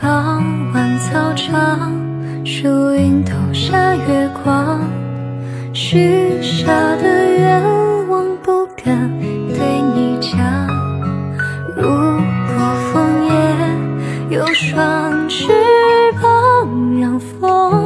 傍晚操场，树影投下月光，许下的愿望不敢对你讲。如果枫叶有双翅膀，让风。